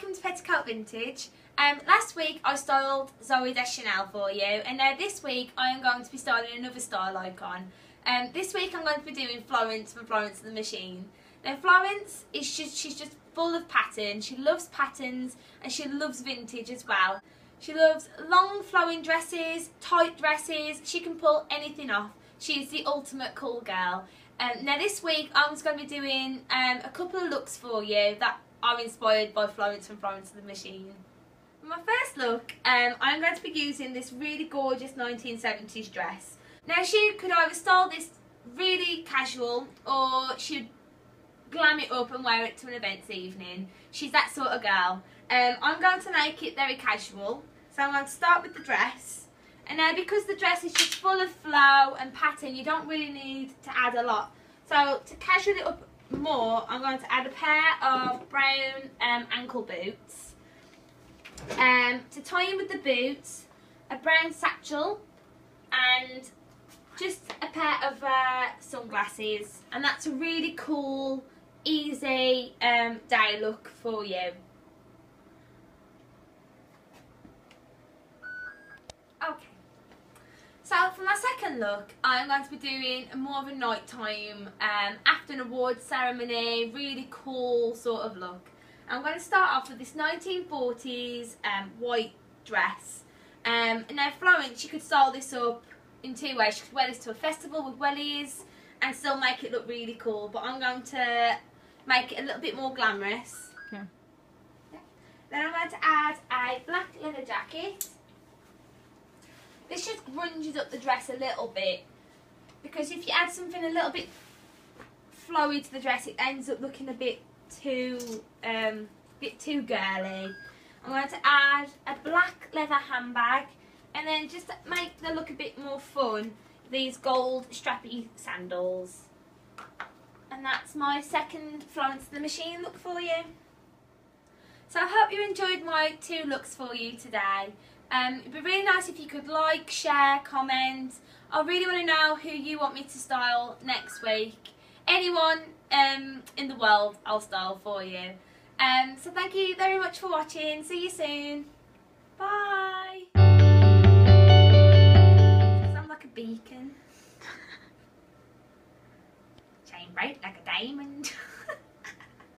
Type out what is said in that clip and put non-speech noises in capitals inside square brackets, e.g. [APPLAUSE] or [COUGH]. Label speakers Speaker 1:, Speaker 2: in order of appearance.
Speaker 1: welcome to Petticoat Vintage. Um, last week I styled Zooey Deschanel for you and now this week I am going to be styling another style icon. Um, this week I'm going to be doing Florence from Florence and the Machine. Now Florence, is just, she's just full of pattern, she loves patterns and she loves vintage as well. She loves long flowing dresses, tight dresses, she can pull anything off. She is the ultimate cool girl. Um, now this week I'm just going to be doing um, a couple of looks for you that are inspired by Florence from Florence and the Machine. My first look, um, I'm going to be using this really gorgeous 1970s dress. Now she could either style this really casual or she'd glam it up and wear it to an events evening. She's that sort of girl. Um, I'm going to make it very casual. So I'm going to start with the dress. And now because the dress is just full of flow and pattern, you don't really need to add a lot. So to casual it up more, I'm going to add a pair of brown um, ankle boots. Um, to tie in with the boots, a brown satchel and just a pair of uh, sunglasses. And that's a really cool, easy um, day look for you. Okay. So for my look, I'm going to be doing more of a nighttime, um, after an award ceremony, really cool sort of look. I'm going to start off with this 1940s um, white dress. Um, and now Florence, she could style this up in two ways. She could wear this to a festival with wellies and still make it look really cool. But I'm going to make it a little bit more glamorous.
Speaker 2: Okay.
Speaker 1: Then I'm going to add a black leather jacket. This just grunges up the dress a little bit because if you add something a little bit flowy to the dress, it ends up looking a bit too, um, bit too girly. I'm going to add a black leather handbag and then just to make the look a bit more fun, these gold strappy sandals. And that's my second Florence the Machine look for you. So I hope you enjoyed my two looks for you today. Um, it'd be really nice if you could like, share, comment. I really want to know who you want me to style next week. Anyone um, in the world, I'll style for you. Um, so thank you very much for watching. See you soon. Bye. Sound like a beacon. [LAUGHS] Shine bright like a diamond. [LAUGHS]